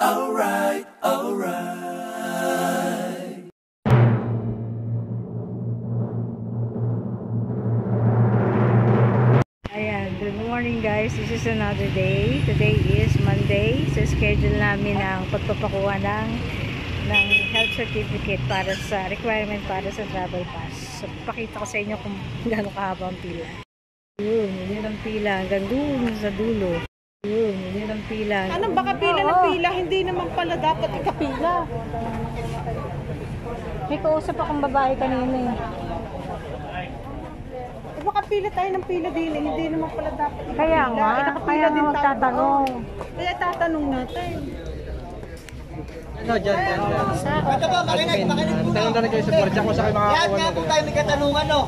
alright, alright, alright. Good morning guys. This is another day. Today is Monday. So schedule namin ang pagpapakuha ng, ng health certificate para sa requirement para sa travel pass. So pakita ko sa inyo kung gaano kahaba ang pila. Yun, yun ang pila. Hanggang dun sa dulo. Yun, yun ang pila. Anong baka pila ng Oo. pila? Hindi naman pala dapat ikapila. May kausap akong babae kanina eh. Eh, baka pila tayo ng pila din. eh. Hindi naman pala dapat ikapila. Kaya nga, Eh, nakapila kaya nga din tayo. magtatanong. Oo. Kaya tatanong natin. No, dyan, dyan, dyan. Ito po, makinig, makinig po. Tanong na rin kayo sa board, dyan ko sa kayo Yan makakakuha nga ng po tayo may katanungan, no?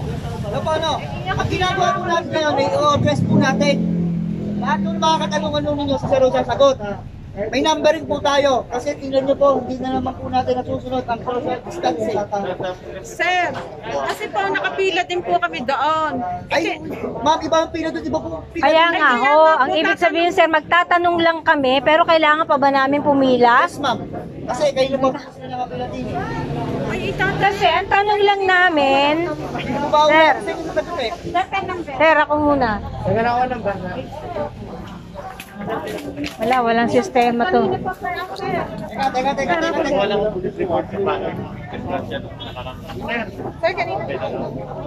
Ano po, no? Ang ginagawa po natin ngayon, ay i-address po natin. Lahat ng mga katanungan nung ninyo sa Saro sasagot. May numbering po tayo. Kasi tingnan nyo po, hindi na naman po natin nasusunod ang social distancing. Sir, kasi po nakapila din po kami doon. Ay, ma'am, iba ang pila doon, iba po. pila Kaya doon. nga, ho, ang ibig sabihin sir, magtatanong lang kami, pero kailangan pa ba namin pumila? Yes, ma'am. Kasi kayo na po sila nakapila din. Kasi ang tanong lang namin, Sir. Sir, ako muna. Na ako ng banda. Wala, walang sistema to. Teka, teka, teka, teka. teka.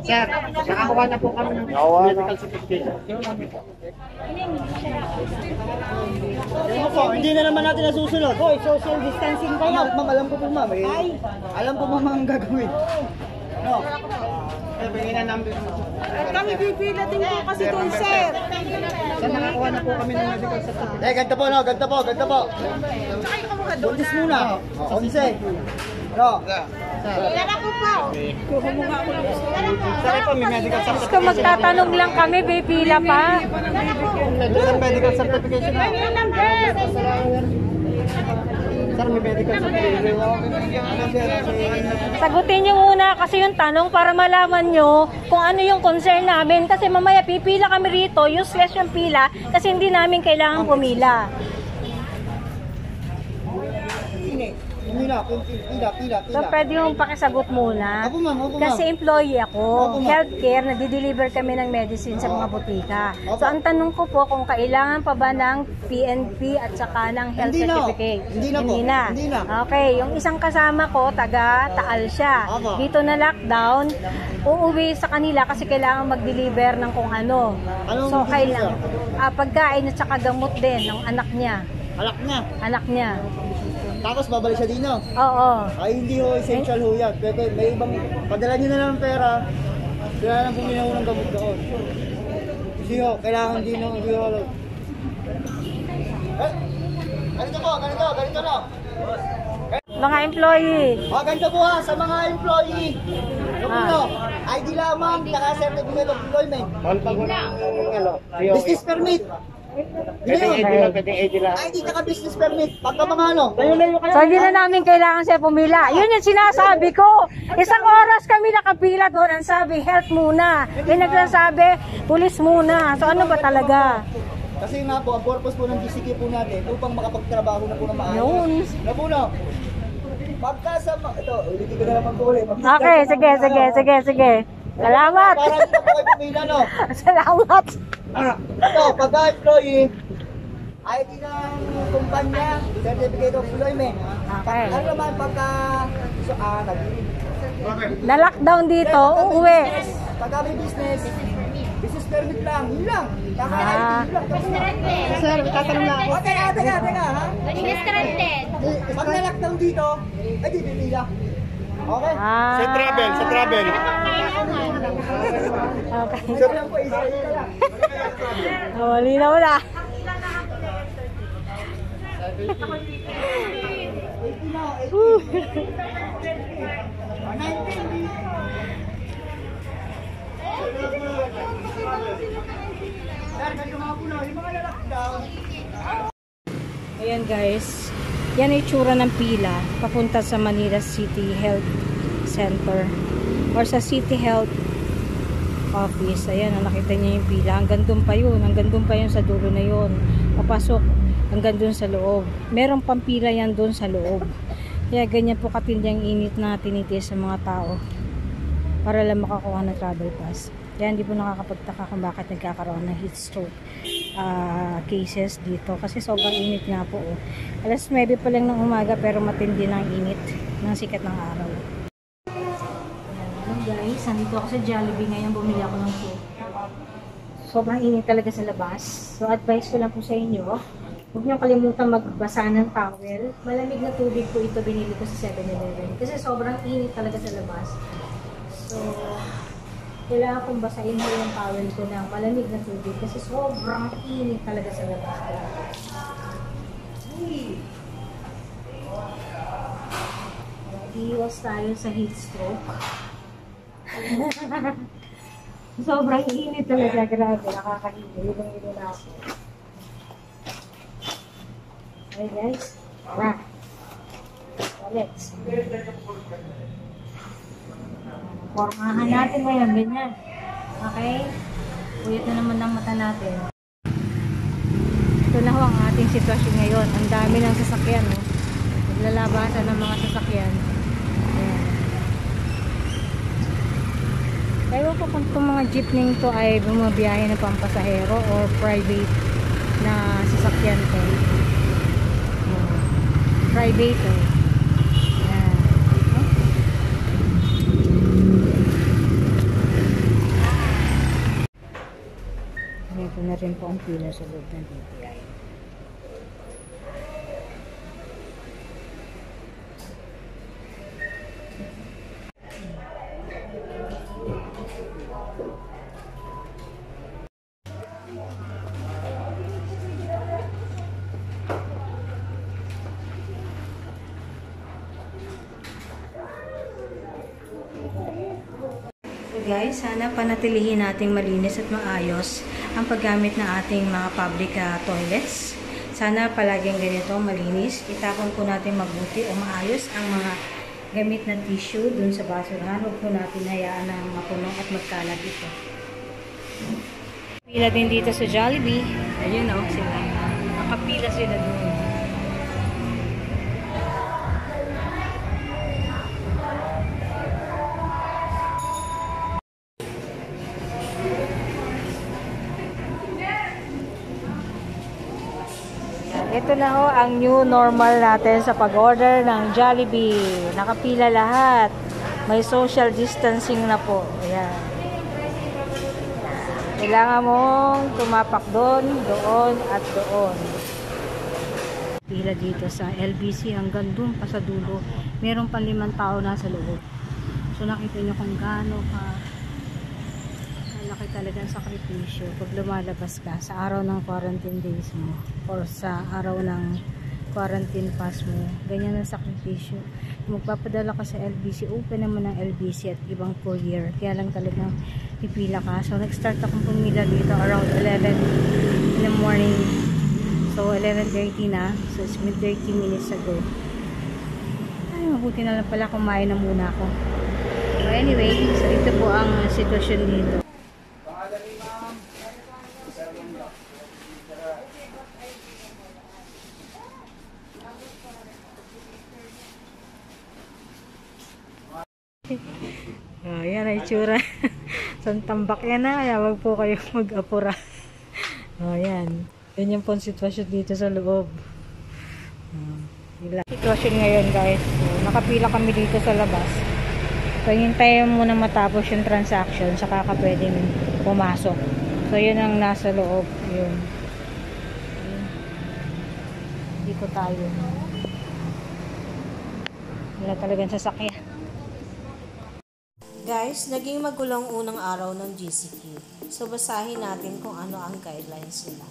Sir, nakakuha na po kami ng medical certificate. Ano po, hindi na naman natin nasusunod. Hoy, social distancing kayo. Ma'am, alam ko po ma'am. Eh. Alam ko ma'am ang gagawin. No. Na number. Eh, Kami pipila din po kasi doon, sir. Sir, nakakuha na po kami ng medical certificate. Eh, ganito po, no, ganito po, ganito po. Buntis muna. O, 11. No. Sir, ito may medical Kung certificate. magtatanong lang kami, pipila pa. Sir, medical certification na. May medical certificate. Sagutin nyo muna kasi yung tanong para malaman nyo kung ano yung concern namin. Kasi mamaya pipila kami rito, useless yung pila kasi hindi namin kailangan pumila. Sine. Pila, pila, pila, pila. So pwede yung pakisagot muna. Opo, ma'am, opo, ma'am. Kasi employee ako, Opo, ma'am. healthcare, nagdi-deliver kami ng medicine sa mga butika. So ang tanong ko po kung kailangan pa ba ng PNP at saka ng health Hindi na. certificate? Hindi na po. Hindi na. Okay, yung isang kasama ko, taga Taal siya. Opo. Dito na lockdown, uuwi sa kanila kasi kailangan mag-deliver ng kung ano. Anong so kailangan, ah, pagkain at saka gamot din ng anak niya. Alak na. Anak niya. Tapos babalik siya dino. Oo. Ay, hindi ho essential ho yan. Pwede, may ibang, padala nyo na lang ng pera. Sila na lang bumili ho ng gamot doon. Hindi ho, kailangan din ho, hindi ho. Eh, ganito po, ganito, ganito no. Mga employee. O, ganito po ha, sa mga employee. Yung Ah. ano, ID lamang, naka certificate of employment. Ano? Business permit. Pwedeng yun. lang, pwedeng AD lang. ID naka business permit. Pagka mga ano, layo-layo kayo. So, hindi na namin kailangan siya pumila. Yun yung sinasabi ko. Isang oras kami nakapila doon. Ang sabi, health muna. Yung nagsasabi, pulis muna. So, ano ba talaga? Kasi nga po, ang purpose po ng GCK po natin upang makapagtrabaho na po ng maayos. Yun. Na po no? Pagka sa... Ito, ulitin ko na naman po ulit. Okay, sige, sige, sige, sige. Salamat. Para no? Salamat. Ito, pagka employee, ID ng kumpanya, certificate of employment. Okay. Ano naman pagka... So, ah, nag Na-lockdown dito, uuwi. Pagka may business, business permit lang, yun lang. Pagka Ah. ID, yun lang. Sir, tatanong lang ako. Teka, teka, teka, ha? Disconnected. Pag na-lockdown dito, ay di pipila. Okay? Ah. Sa travel, sa travel. Okay. Lang. Oh, na. Na-lockdown, Ayan guys, yan ay tsura ng pila papunta sa Manila City Health Center or sa City Health Office. Ayan, nakita niyo yung pila. Hanggang doon pa yun. Hanggang doon pa yun sa dulo na yun. Papasok hanggang dun sa loob. Merong pampila yan dun sa loob. Kaya ganyan po katinding init na tinitis sa mga tao para lang makakuha ng travel pass. Kaya hindi po nakakapagtaka kung bakit nagkakaroon ng heat stroke ah, cases dito. Kasi sobrang init nga po. Oh. Alas 9 pa lang ng umaga pero matindi ng init ng sikat ng araw. Ayan guys, nandito ako sa Jollibee ngayon. Bumili ako ng soup. Sobrang init talaga sa labas. So advice ko lang po sa inyo, huwag niyo kalimutan magbasa ng towel. Malamig na tubig po ito binili ko sa 7-Eleven. Kasi sobrang init talaga sa labas. So, kailangan kong basahin mo yung towel ko ng malamig na tubig kasi sobrang init talaga sa labas. Iwas tayo sa heat stroke. sobrang init talaga. Grabe, nakakahilig. Ilong-ilo na ako. Okay guys. Tara. Let's. Formahan natin ngayon, ganyan. Okay? Uyot na naman ang mata natin. Ito na ho ang ating sitwasyon ngayon. Ang dami ng sasakyan, no? Naglalabasan ng mga sasakyan. Ayan. Ewan ko kung itong mga jeepney to ay bumabiyahe na pampasahero or private na sasakyan to. Ayan. Private, eh. Ayan. Oh. Ito na rin po ang pila sa guys, sana panatilihin nating malinis at maayos ang paggamit ng ating mga public ah, toilets. Sana palaging ganito malinis. Itapon po natin mabuti o maayos ang mga gamit na tissue dun sa basurahan. Huwag po natin hayaan na mapuno at magkalat ito. Pila din dito sa Jollibee. Ayun o, sila. Nakapila sila doon. Ang new normal natin sa pag-order ng Jollibee. Nakapila lahat. May social distancing na po. Ayan. Kailangan mong tumapak doon, doon, at doon. Pila dito sa LBC hanggang doon pa sa dulo. Meron pang limang tao na sa loob. So nakita nyo kung gaano ka malaki talaga ang sakripisyo pag lumalabas ka sa araw ng quarantine days mo or sa araw ng quarantine pass mo. Ganyan ang sakripisyo. Magpapadala ka sa LBC, open naman ang LBC at ibang courier. Kaya lang talagang pipila ka. So, nag-start akong pumila dito around 11 in the morning. So, 11.30 na. So, it's been 30 minutes ago. Ay, mabuti na lang pala kumain na muna ako. So, anyway, so ito po ang sitwasyon dito. Oh, yan ay tsura. Santambak yan na, kaya wag po kayo mag-apura. Oh, yan. Yan yung pong sitwasyon dito sa loob. Ila. Sitwasyon ngayon guys. Nakapila kami dito sa labas. So, hintayin muna matapos yung transaction saka ka pwedeng pumasok. So, yun ang nasa loob. Yun. Dito tayo. Wala talagang sasakyan. Guys, naging magulong unang araw ng GCQ. So, basahin natin kung ano ang guidelines nila.